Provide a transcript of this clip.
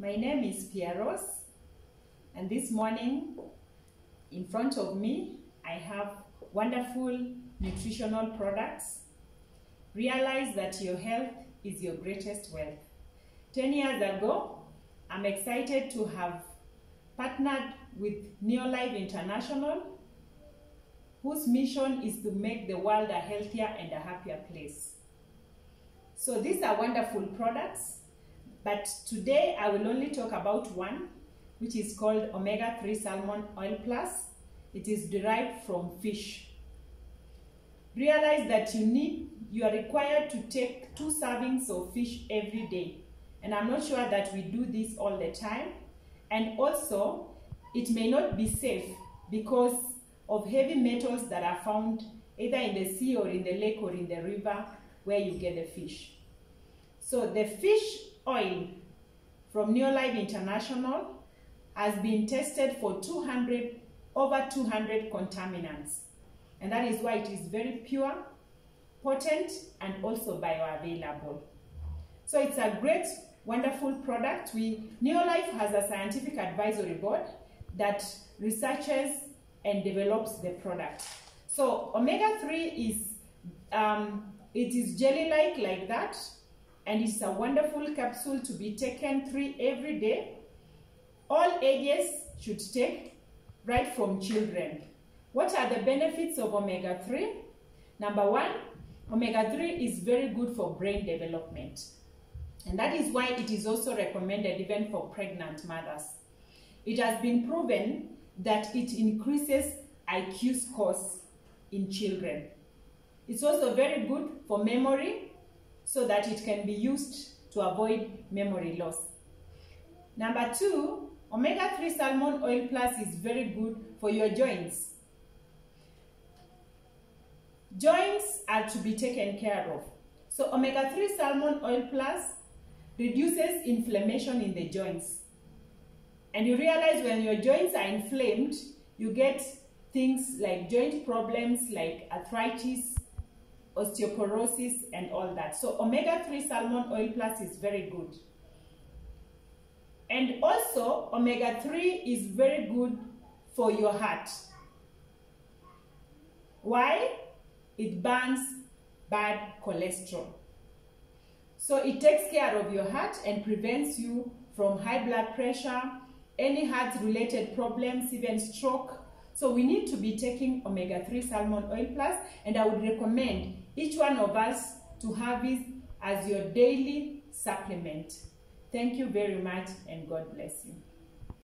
My name is Pearose, and this morning in front of me I have wonderful nutritional products. Realize that your health is your greatest wealth. 10 years ago, I'm excited to have partnered with Neolife International, whose mission is to make the world a healthier and a happier place. So these are wonderful products, but today I will only talk about one, which is called Omega-3 Salmon Oil Plus. It is derived from fish. Realize that you need, you are required to take two servings of fish every day. And I'm not sure that we do this all the time. And also, it may not be safe because of heavy metals that are found either in the sea or in the lake or in the river where you get the fish. So the fish oil from Neolife International has been tested for 200, over 200 contaminants. And that is why it is very pure, potent, and also bioavailable. So it's a great, wonderful product. We, Neolife has a scientific advisory board that researches and develops the product. So omega-3 is, um, it is jelly-like like that, and it's a wonderful capsule to be taken three every day. All ages should take, right from children. What are the benefits of omega-3? Number one, omega-3 is very good for brain development. And that is why it is also recommended even for pregnant mothers. It has been proven that it increases IQ scores in children. It's also very good for memory so that it can be used to avoid memory loss. Number two, omega-3 salmon oil plus is very good for your joints. Joints are to be taken care of. So omega-3 salmon oil plus reduces inflammation in the joints. And you realize when your joints are inflamed, you get things like joint problems like arthritis, osteoporosis, and all that. So omega-3 salmon oil plus is very good. And also, omega-3 is very good for your heart. Why? It burns bad cholesterol. So it takes care of your heart and prevents you from high blood pressure, any heart-related problems, even stroke. So we need to be taking omega-3 salmon oil plus, and I would recommend each one of us to have it as your daily supplement. Thank you very much, and God bless you.